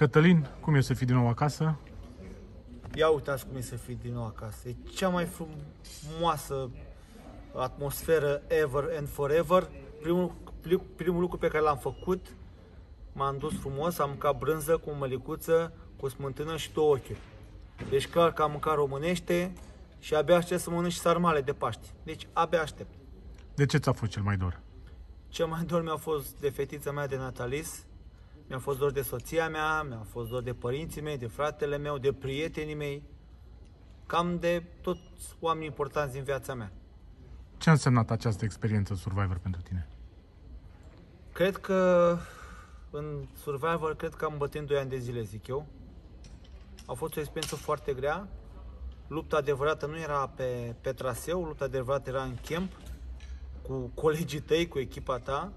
Cătălin, cum e să fii din nou acasă? Ia uitați cum e să fii din nou acasă. E cea mai frumoasă atmosferă ever and forever. Primul, primul lucru pe care l-am făcut, m-am dus frumos, am mâncat brânză cu mălicuță, cu smântână și două ochi. Deci clar că am mâncat românește și abia aștept să mănânc și sarmale de Paști. Deci abia aștept. De ce ți-a fost cel mai dor? Cel mai dor mi-a fost de fetița mea de Natalis, mi-a fost dor de soția mea, mi-a fost dor de părinții mei, de fratele meu, de prietenii mei, cam de toți oamenii importanți din viața mea. Ce a însemnat această experiență Survivor pentru tine? Cred că în Survivor, cred că am bătând 2 ani de zile, zic eu. A fost o experiență foarte grea. Lupta adevărată nu era pe, pe traseu, lupta adevărată era în camp, cu colegii tăi, cu echipa ta.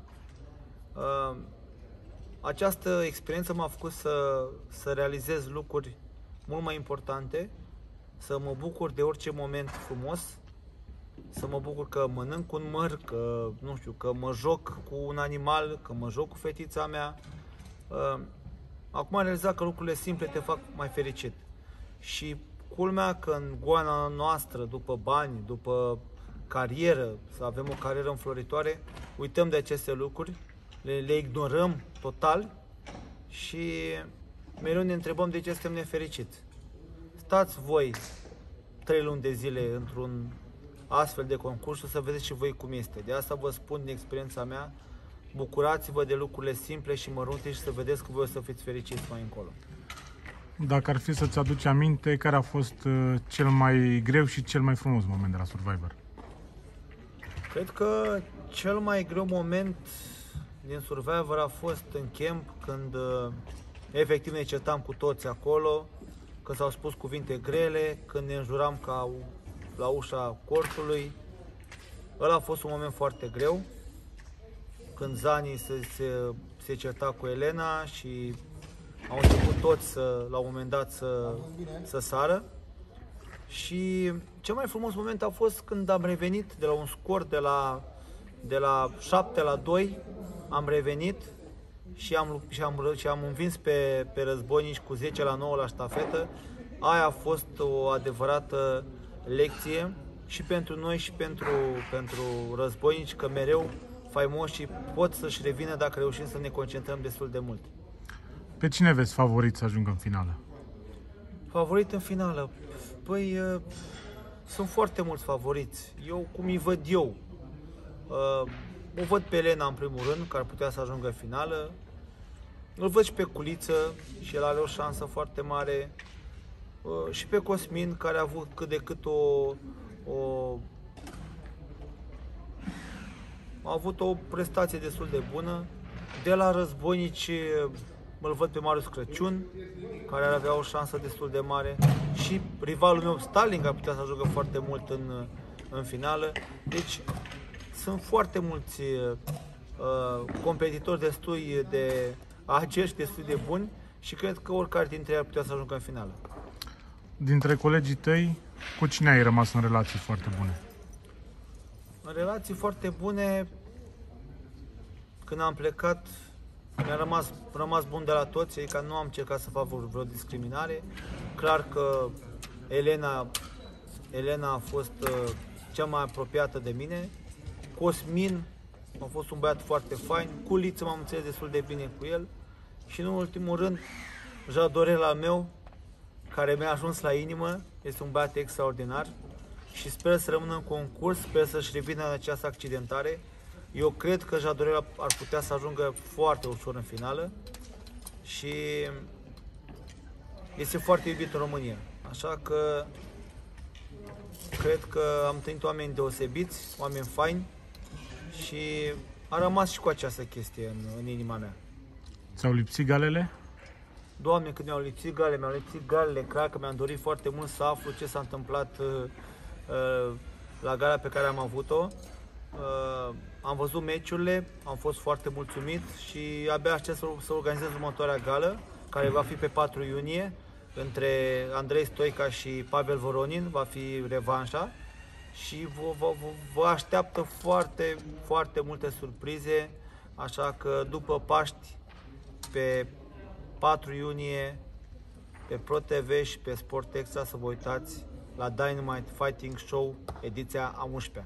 Uh, această experiență m-a făcut să, să realizez lucruri mult mai importante, să mă bucur de orice moment frumos, să mă bucur că mănânc un măr, că, nu știu, că mă joc cu un animal, că mă joc cu fetița mea. Uh, acum am realizat că lucrurile simple te fac mai fericit. Și culmea că în goana noastră, după bani, după carieră, să avem o carieră înfloritoare, uităm de aceste lucruri, le, le ignorăm total și mereu ne întrebăm de ce suntem nefericiți. Stați voi trei luni de zile într-un astfel de concurs și să vedeți și voi cum este. De asta vă spun din experiența mea, bucurați-vă de lucrurile simple și mărunte și să vedeți că voi o să fiți fericiți mai încolo. Dacă ar fi să-ți aduci aminte, care a fost uh, cel mai greu și cel mai frumos moment de la Survivor? Cred că cel mai greu moment din Survivor a fost în camp când uh, efectiv ne certam cu toți acolo, când s-au spus cuvinte grele, când ne înjuram ca la ușa cortului. Ăla a fost un moment foarte greu, când Zani se, se, se certa cu Elena și au început toți să, la un moment dat să, să sară. Și cel mai frumos moment a fost când am revenit de la un scor de la, de la 7 la 2, am revenit și am, și am, și am învins pe, pe războinici cu 10 la 9 la ștafetă. Aia a fost o adevărată lecție și pentru noi și pentru, pentru războinici că mereu faimoșii pot să-și revină dacă reușim să ne concentrăm destul de mult. Pe cine vezi favorit să ajungă în finală? Favorit în finală? Păi, uh, sunt foarte mulți favoriți. Eu, cum îi văd eu, uh, o văd pe Elena în primul rând, care ar putea să ajungă în finală. Îl văd și pe Culiță și el are o șansă foarte mare. Uh, și pe Cosmin, care a avut cât de cât o, o a avut o prestație destul de bună. De la războinici îl văd pe Marius Crăciun, care ar avea o șansă destul de mare. Și rivalul meu, Stalin, ar putea să ajungă foarte mult în, în finală. Deci sunt foarte mulți uh, competitori destui de agești, destul de buni și cred că oricare dintre ei ar putea să ajungă în finală. Dintre colegii tăi, cu cine ai rămas în relații foarte bune? În relații foarte bune, când am plecat, mi-a rămas, rămas bun de la toți, adică nu am încercat să fac vreo discriminare. Clar că Elena, Elena a fost uh, cea mai apropiată de mine. Cosmin a fost un băiat foarte fain. Culiță m-am înțeles destul de bine cu el. Și în ultimul rând, Jadorela meu, care mi-a ajuns la inimă, este un băiat extraordinar și sper să rămână în concurs, sper să-și revină în această accidentare. Eu cred că Jadorela ar putea să ajungă foarte ușor în finală și este foarte iubit în România. Așa că cred că am întâlnit oameni deosebiți, oameni faini și a rămas și cu această chestie în, în inima mea. Ți-au lipsit galele? Doamne, când mi-au lipsit galele, mi-au lipsit galele, clar că mi-am dorit foarte mult să aflu ce s-a întâmplat uh, uh, la gara pe care am avut-o. Uh, am văzut meciurile, am fost foarte mulțumit și abia aștept să, să organizez următoarea gală, care va fi pe 4 iunie, între Andrei Stoica și Pavel Voronin, va fi revanșa și vă, vă, vă așteaptă foarte, foarte multe surprize, așa că după Paști, pe 4 iunie pe Pro TV și pe Sport Extra să vă uitați la Dynamite Fighting Show ediția a 11-a.